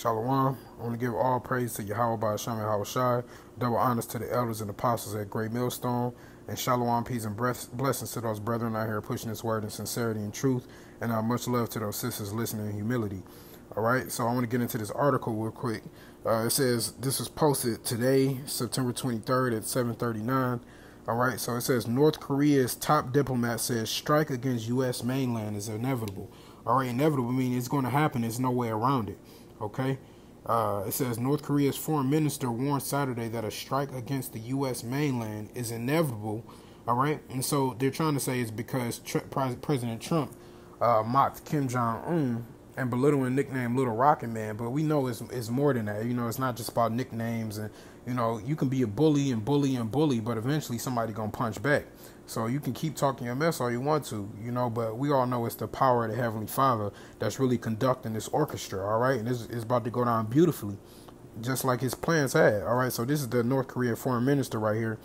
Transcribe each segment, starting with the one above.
Shalom. I want to give all praise to Yahweh by Hashem and Shai. Double honors to the elders and apostles at Great Millstone. And shalom, peace, and blessings to those brethren out here pushing this word in sincerity and truth. And uh, much love to those sisters listening in humility. All right, so I want to get into this article real quick. Uh, it says this was posted today, September 23rd at 7:39. All right, so it says North Korea's top diplomat says strike against U.S. mainland is inevitable. All right, inevitable meaning it's going to happen. There's no way around it. Okay. Uh, it says North Korea's foreign minister warned Saturday that a strike against the U.S. mainland is inevitable. All right, and so they're trying to say it's because Tr- President Trump uh, mocked Kim Jong Un and belittling nickname Little Rocket Man, but we know it's it's more than that. You know, it's not just about nicknames, and you know, you can be a bully and bully and bully, but eventually somebody gonna punch back. So you can keep talking your mess all you want to, you know, but we all know it's the power of the Heavenly Father that's really conducting this orchestra, all right? And it's, it's about to go down beautifully, just like his plans had, all right? So this is the North Korea foreign minister right here,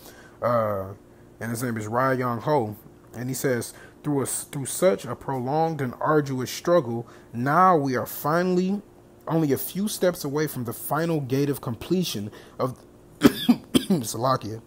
uh, and his name is Ri Yong Ho, and he says, through a, through such a prolonged and arduous struggle, now we are finally only a few steps away from the final gate of completion of Slovakia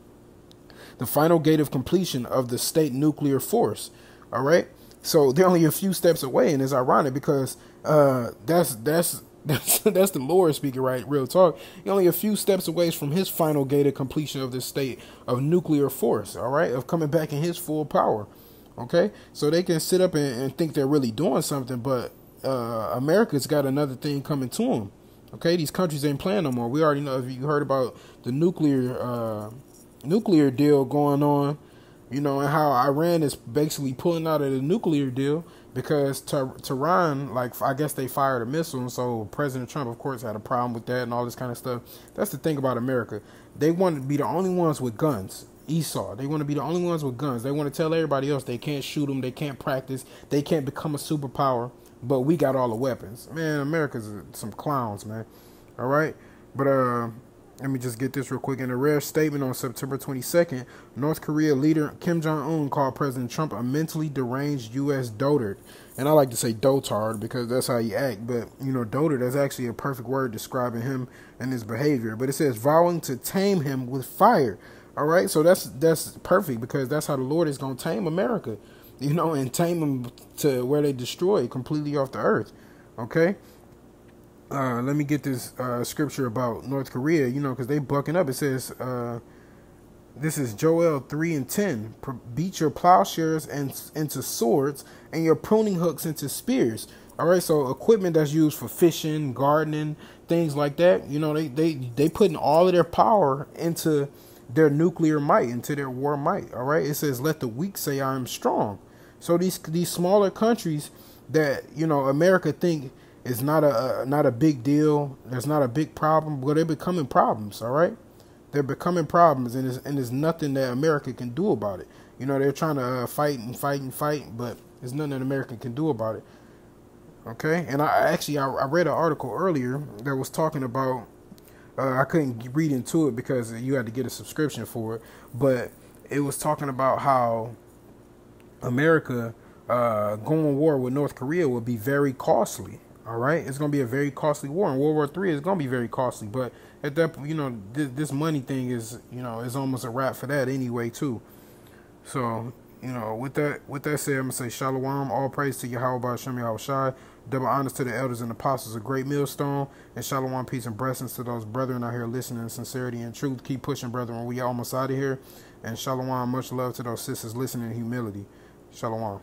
the final gate of completion of the state nuclear force. All right. So they're only a few steps away, and it's ironic because uh, that's that's that's that's the Lord speaking, right? Real talk. You're only a few steps away from his final gate of completion of the state of nuclear force. All right, of coming back in his full power. Okay, so they can sit up and, and think they're really doing something, but uh, America's got another thing coming to them. Okay, these countries ain't playing no more. We already know if you heard about the nuclear. Uh, nuclear deal going on, you know, and how Iran is basically pulling out of the nuclear deal because Tehran, like, I guess they fired a missile, and so President Trump, of course, had a problem with that and all this kind of stuff. That's the thing about America. They want to be the only ones with guns. Esau. They want to be the only ones with guns. They want to tell everybody else they can't shoot them, they can't practice, they can't become a superpower, but we got all the weapons. Man, America's some clowns, man. All right? But, uh, let me just get this real quick. In a rare statement on September 22nd, North Korea leader Kim Jong Un called President Trump a mentally deranged U.S. dotard. And I like to say dotard because that's how he act. But, you know, dotard is actually a perfect word describing him and his behavior. But it says vowing to tame him with fire. All right. So that's that's perfect because that's how the Lord is going to tame America, you know, and tame them to where they destroy completely off the earth. Okay. Uh, let me get this uh, scripture about North Korea, you know, because they bucking up. It says, uh, this is Joel 3 and 10. Beat your plowshares and, into swords and your pruning hooks into spears. All right, so equipment that's used for fishing, gardening, things like that, you know, they, they, they putting all of their power into their nuclear might, into their war might. All right, it says, let the weak say I am strong. So these, these smaller countries that, you know, America think is not a, not a big deal. There's not a big problem, but they're becoming problems. All right, they're becoming problems, and there's, and there's nothing that America can do about it. You know, they're trying to uh, fight and fight and fight, but there's nothing that America can do about it. Okay, and I actually I, I read an article earlier that was talking about. Uh, I couldn't read into it because you had to get a subscription for it, but it was talking about how America uh, going war with North Korea would be very costly. All right, it's gonna be a very costly war, and World War Three is gonna be very costly. But at that, you know, this, this money thing is, you know, is almost a wrap for that anyway too. So, you know, with that, with that said, I'm gonna say shalom, all praise to Yahweh Hashem Yahushai, double honors to the elders and apostles a Great Millstone, and shalom, peace and blessings to those brethren out here listening in sincerity and truth. Keep pushing, brethren. We almost out of here, and shalom, much love to those sisters listening in humility. Shalom.